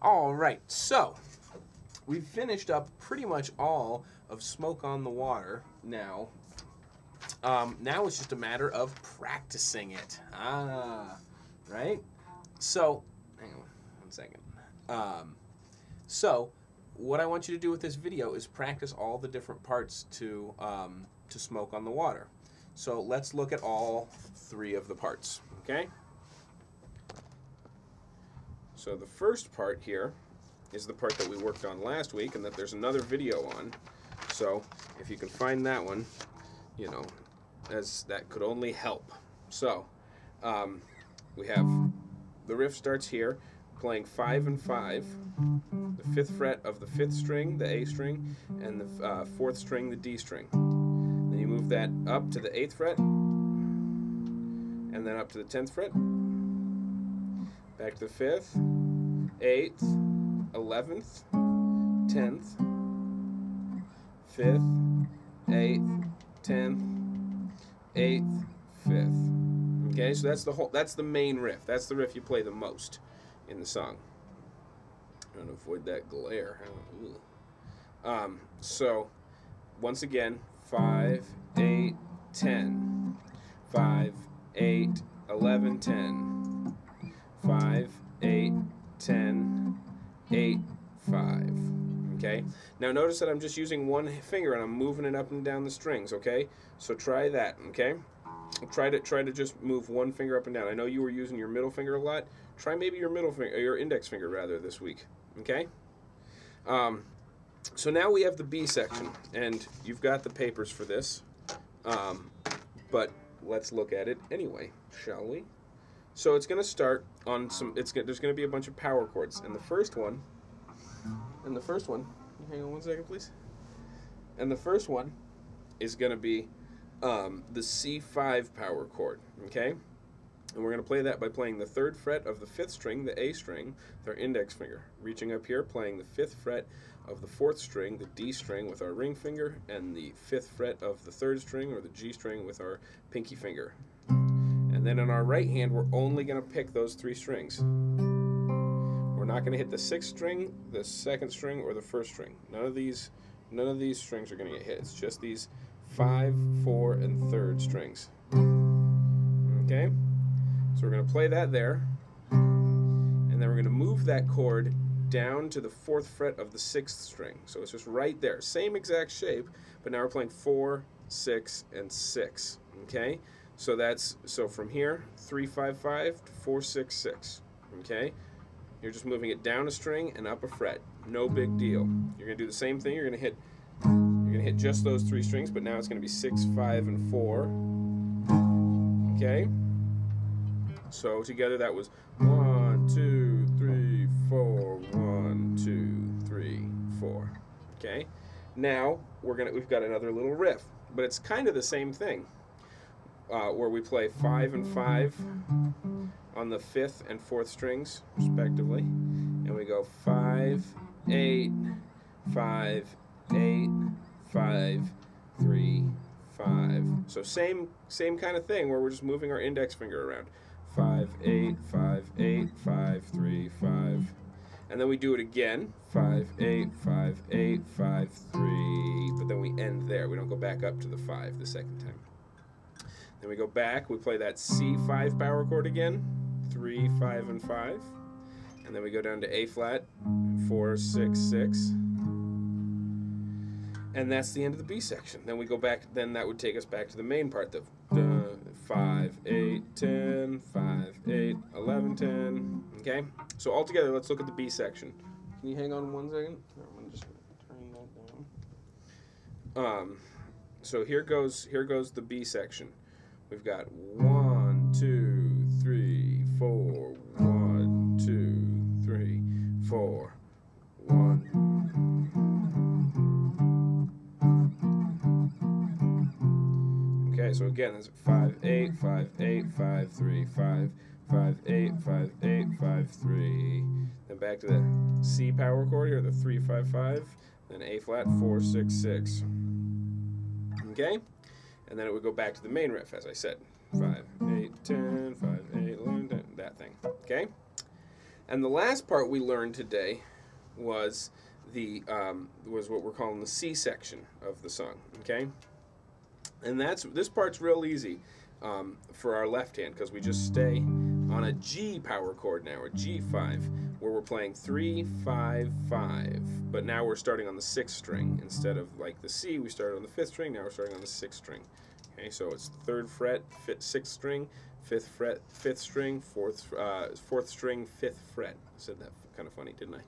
All right, so we've finished up pretty much all of Smoke on the Water now. Um, now it's just a matter of practicing it. Ah, right? So, hang on one second. Um, so, what I want you to do with this video is practice all the different parts to, um, to Smoke on the Water. So let's look at all three of the parts, okay? So the first part here is the part that we worked on last week and that there's another video on. So if you can find that one, you know, as that could only help. So um, we have the riff starts here, playing five and five, the fifth fret of the fifth string, the A string, and the uh, fourth string, the D string. Then you move that up to the eighth fret, and then up to the tenth fret, back to the fifth, eighth, eleventh, tenth, fifth, eighth, tenth, eighth, fifth. Okay, so that's the whole. That's the main riff. That's the riff you play the most in the song. To avoid that glare. Um, so, once again, five, eight, ten, five, eight, eleven, ten, five, eight, ten, eight, five. Okay. Now notice that I'm just using one finger and I'm moving it up and down the strings. Okay. So try that. Okay. Try to try to just move one finger up and down. I know you were using your middle finger a lot. Try maybe your middle finger, your index finger rather, this week. Okay. Um, so now we have the B section, and you've got the papers for this. Um, but let's look at it anyway, shall we? So it's going to start on some. It's there's going to be a bunch of power chords, and the first one, and the first one. Hang on one second, please. And the first one is going to be um, the C5 power chord, okay? And we're going to play that by playing the third fret of the fifth string, the A string, with our index finger. Reaching up here, playing the fifth fret of the fourth string, the D string, with our ring finger, and the fifth fret of the third string, or the G string, with our pinky finger. And then on our right hand, we're only going to pick those three strings. We're not going to hit the sixth string, the second string, or the first string. None of these, none of these strings are going to get hit. It's just these five, four, and third strings. Okay? So we're going to play that there. And then we're going to move that chord down to the fourth fret of the sixth string. So it's just right there. Same exact shape, but now we're playing four, six, and six. Okay? So that's so from here, three, five, five to four, six, six. Okay? You're just moving it down a string and up a fret. No big deal. You're to do the same thing. You're to hit you're to hit just those three strings, but now it's to be six, five, and four. Okay? So together that was one, two, three, four, one, two, three, four. Okay? Now we're gonna we've got another little riff, but it's kind of the same thing. Uh, where we play five and five on the fifth and fourth strings, respectively. And we go five, eight, five, eight, five, three, five. So same same kind of thing where we're just moving our index finger around. Five, eight, five, eight, five, three, five. And then we do it again. Five, eight, five, eight, five, three. But then we end there. We don't go back up to the five the second time. Then we go back. We play that C5 power chord again. Three, five, and five. And then we go down to A flat. Four, six, six and that's the end of the B section. Then we go back, then that would take us back to the main part, the uh, 5, 8, 10, 5, 8, 11, 10, okay? So all together, let's look at the B section. Can you hang on one second? I'm just turn that down. Um, so here goes, here goes the B section. We've got one, two, three, four, one, two, three, four, one, Okay, so again, it's five eight five eight five three five five eight five eight five three. Then back to the C power chord here, the three five five. Then A flat four six six. Okay, and then it would go back to the main riff, as I said. Five eight ten five eight eleven ten. That thing. Okay. And the last part we learned today was the um, was what we're calling the C section of the song. Okay, and that's this part's real easy um, for our left hand because we just stay on a G power chord now, or G5, where we're playing three, five, five. But now we're starting on the sixth string instead of like the C. We started on the fifth string. Now we're starting on the sixth string. Okay, so it's third fret, sixth string, fifth fret, fifth string, fourth, uh, fourth string, fifth fret. I said that kind of funny, didn't I?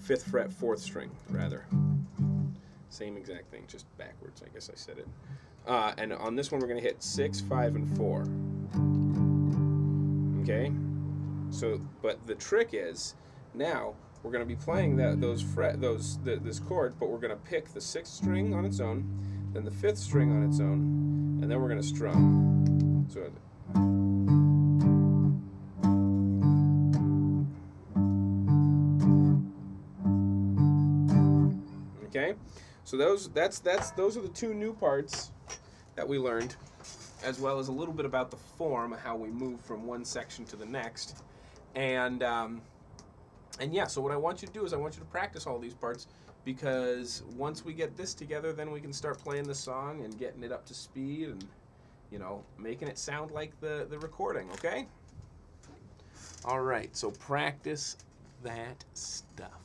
Fifth fret, fourth string, rather. Same exact thing, just backwards. I guess I said it. Uh, and on this one, we're going to hit six, five, and four. Okay. So, but the trick is now we're going to be playing that those fret those the, this chord, but we're going to pick the sixth string on its own, then the fifth string on its own, and then we're going to strum. So. Okay, so those that's that's those are the two new parts that we learned, as well as a little bit about the form, how we move from one section to the next, and um, and yeah. So what I want you to do is I want you to practice all these parts because once we get this together, then we can start playing the song and getting it up to speed and you know making it sound like the the recording. Okay. All right. So practice that stuff.